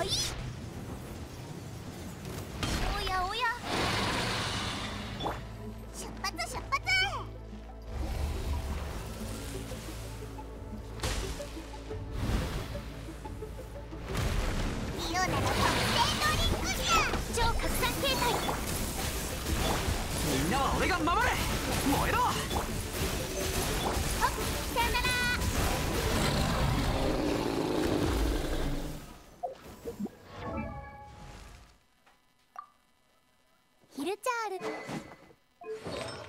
はい。おやおや。出発出発。オナの特製ドリンクじゃ。超拡散形態。みんなは俺が守れ燃えろ。ルチャール。